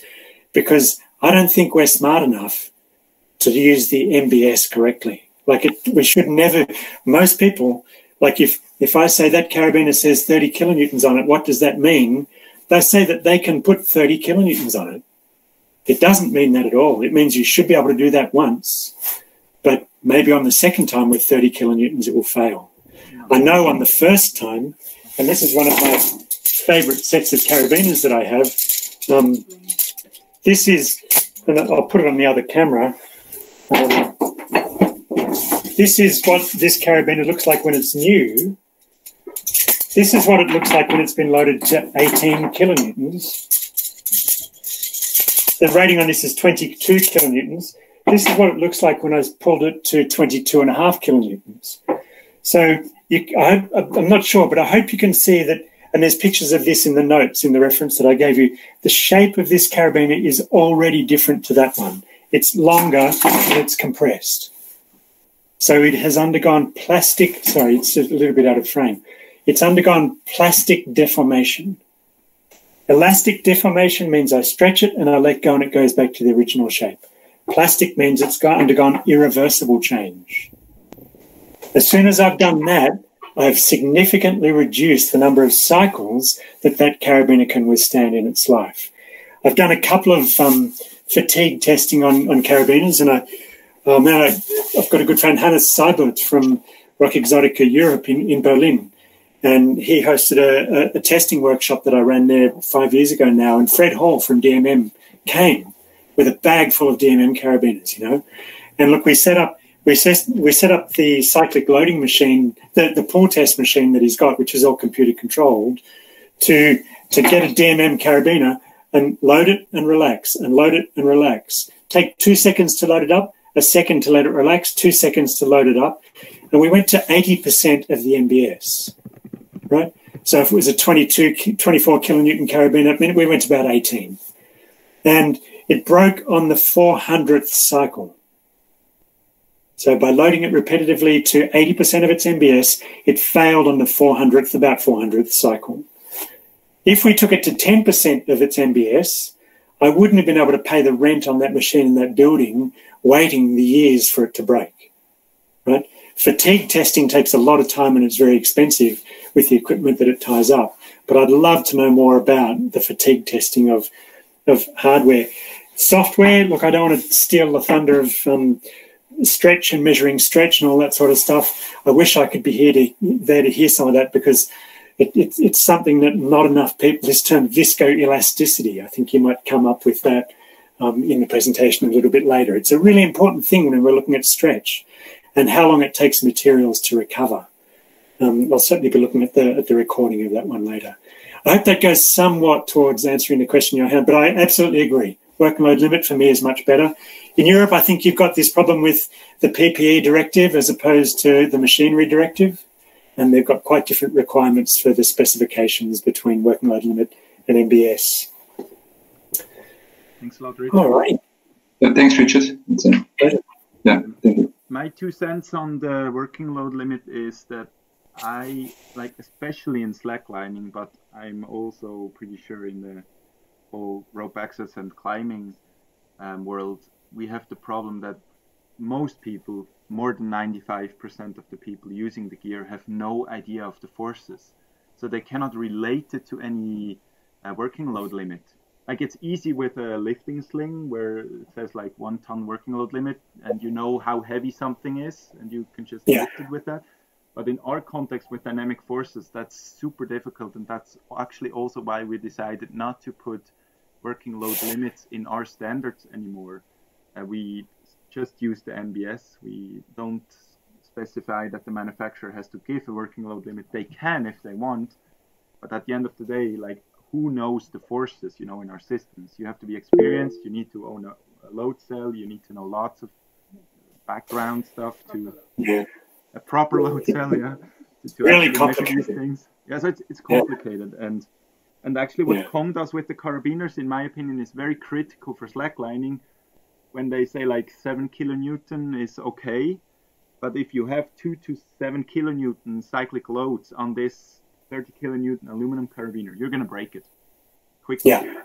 because I don't think we're smart enough to use the MBS correctly. Like it, we should never. Most people, like if if I say that carabiner says 30 kilonewtons on it, what does that mean? They say that they can put 30 kilonewtons on it. It doesn't mean that at all. It means you should be able to do that once, but maybe on the second time with 30 kilonewtons it will fail. I know on the first time, and this is one of my favorite sets of carabiners that I have. Um, this is, and I'll put it on the other camera. Um, this is what this carabiner looks like when it's new. This is what it looks like when it's been loaded to 18 kilonewtons. The rating on this is 22 kilonewtons. This is what it looks like when I pulled it to 22 and a half kilonewtons. So you, I, I'm not sure, but I hope you can see that. And there's pictures of this in the notes in the reference that I gave you. The shape of this carabiner is already different to that one. It's longer and it's compressed. So it has undergone plastic, sorry, it's a little bit out of frame. It's undergone plastic deformation. Elastic deformation means I stretch it and I let go and it goes back to the original shape. Plastic means it's undergone irreversible change. As soon as I've done that, I've significantly reduced the number of cycles that that carabiner can withstand in its life. I've done a couple of um, fatigue testing on, on carabiners, and I, oh man, I, have got a good friend, Hannes Seibert from Rock Exotica Europe in, in Berlin. And he hosted a, a, a testing workshop that I ran there five years ago now. And Fred Hall from DMM came with a bag full of DMM carabiners, you know. And look, we set up we set, we set up the cyclic loading machine, the, the pull test machine that he's got, which is all computer controlled, to to get a DMM carabiner and load it and relax and load it and relax. Take two seconds to load it up, a second to let it relax, two seconds to load it up. And we went to 80% of the MBS, right? So if it was a 22, 24 kilonewton carabiner, we went to about 18. And it broke on the 400th cycle. So by loading it repetitively to 80% of its MBS, it failed on the 400th, about 400th cycle. If we took it to 10% of its MBS, I wouldn't have been able to pay the rent on that machine in that building, waiting the years for it to break. Right? Fatigue testing takes a lot of time and it's very expensive with the equipment that it ties up. But I'd love to know more about the fatigue testing of of hardware. Software, look, I don't want to steal the thunder of um, stretch and measuring stretch and all that sort of stuff. I wish I could be here to there to hear some of that because it, it, it's something that not enough people. This term viscoelasticity, I think you might come up with that um, in the presentation a little bit later. It's a really important thing when we're looking at stretch and how long it takes materials to recover. Um, I'll certainly be looking at the at the recording of that one later. I hope that goes somewhat towards answering the question you had, but I absolutely agree. Working load limit for me is much better. In Europe, I think you've got this problem with the PPE directive as opposed to the machinery directive, and they've got quite different requirements for the specifications between working load limit and MBS. Thanks a lot, Richard. All right. Yeah, thanks, Richard. It's a. Yeah, thank you. My two cents on the working load limit is that I like, especially in slacklining, but I'm also pretty sure in the whole rope access and climbing um, world, we have the problem that most people, more than 95% of the people using the gear, have no idea of the forces. So they cannot relate it to any uh, working load limit. Like it's easy with a lifting sling where it says like one ton working load limit and you know how heavy something is and you can just yeah. lift it with that. But in our context with dynamic forces, that's super difficult. And that's actually also why we decided not to put working load limits in our standards anymore. Uh, we just use the MBS. We don't specify that the manufacturer has to give a working load limit. They can if they want, but at the end of the day, like who knows the forces, you know, in our systems? You have to be experienced. You need to own a, a load cell. You need to know lots of background stuff to yeah. a proper load cell. Yeah, to, to really complicated. Things. Yeah, so it's, it's complicated yeah. and and actually what yeah. Kong does with the carabiners, in my opinion, is very critical for slacklining when they say like seven kilonewton is okay, but if you have two to seven kilonewton cyclic loads on this 30 kilonewton aluminum carabiner, you're going to break it quickly. Yeah.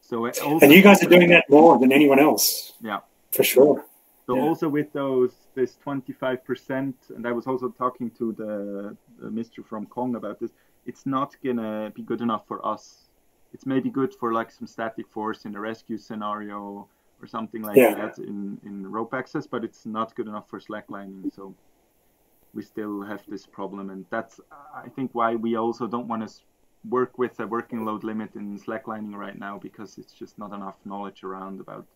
So uh, and you guys are doing that more than anyone else. Yeah. For sure. So yeah. also with those this 25%, and I was also talking to the, the Mr. from Kong about this. It's not gonna be good enough for us. It's maybe good for like some static force in a rescue scenario or something like yeah. that in, in rope access, but it's not good enough for slacklining. So we still have this problem, and that's I think why we also don't want to work with a working load limit in slacklining right now because it's just not enough knowledge around about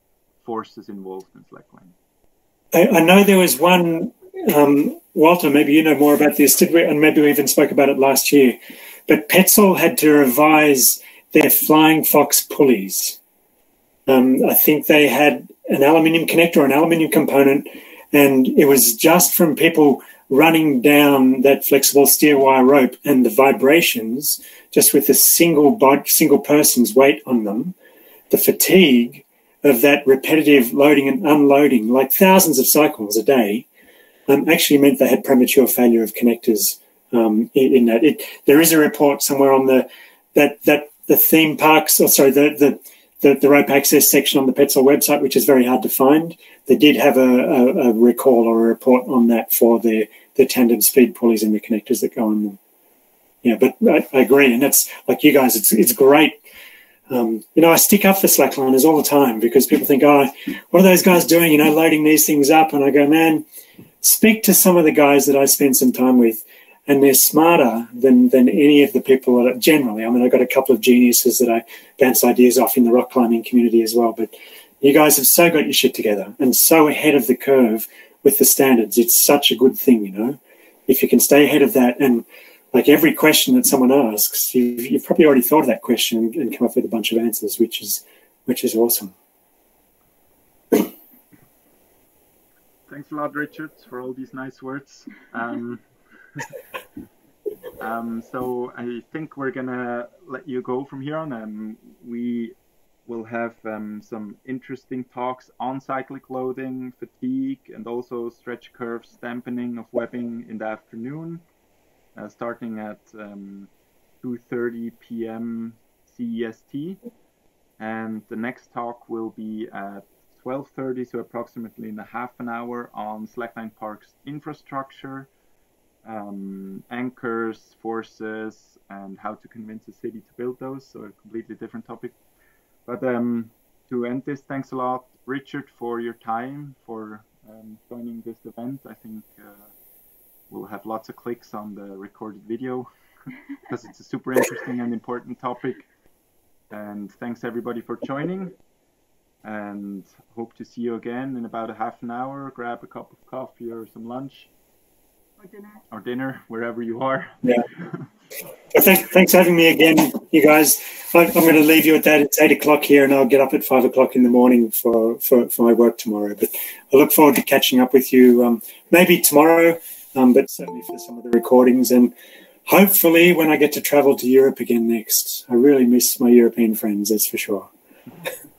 forces involved in slacklining. I, I know there was one, um, Walter. Maybe you know more about this, did we? And maybe we even spoke about it last year. But Petzl had to revise their flying fox pulleys um, I think they had an aluminium connector, an aluminium component, and it was just from people running down that flexible steer wire rope and the vibrations, just with a single single person's weight on them, the fatigue of that repetitive loading and unloading, like thousands of cycles a day, um, actually meant they had premature failure of connectors um, in, in, that. It, there is a report somewhere on the that that the theme parks, or sorry, the the the, the rope access section on the Petzl website, which is very hard to find. They did have a, a, a recall or a report on that for the, the tandem speed pulleys and the connectors that go on them. Yeah, but I, I agree, and that's like you guys. It's it's great. Um, you know, I stick up for slackliners all the time because people think, oh, what are those guys doing? You know, loading these things up, and I go, man, speak to some of the guys that I spend some time with and they're smarter than than any of the people that are, generally. I mean, I've got a couple of geniuses that I bounce ideas off in the rock climbing community as well. But you guys have so got your shit together and so ahead of the curve with the standards. It's such a good thing, you know. If you can stay ahead of that and like every question that someone asks, you've, you've probably already thought of that question and come up with a bunch of answers, which is which is awesome. Thanks a lot, Richard, for all these nice words. Um, um, so I think we're gonna let you go from here on. Um, we will have um, some interesting talks on cyclic loading, fatigue, and also stretch curves, dampening of webbing in the afternoon, uh, starting at 2:30 um, p.m. CEST. And the next talk will be at 12:30, so approximately in a half an hour on Slackline Park's infrastructure um, anchors, forces, and how to convince a city to build those. So a completely different topic. But um, to end this, thanks a lot, Richard, for your time, for um, joining this event. I think uh, we'll have lots of clicks on the recorded video because it's a super interesting and important topic. And thanks everybody for joining. And hope to see you again in about a half an hour. Grab a cup of coffee or some lunch or dinner. Or dinner, wherever you are. Yeah. thanks, thanks for having me again, you guys. I'm, I'm going to leave you at that. It's eight o'clock here, and I'll get up at five o'clock in the morning for, for, for my work tomorrow. But I look forward to catching up with you um, maybe tomorrow, um, but certainly for some of the recordings. And hopefully, when I get to travel to Europe again next, I really miss my European friends, that's for sure.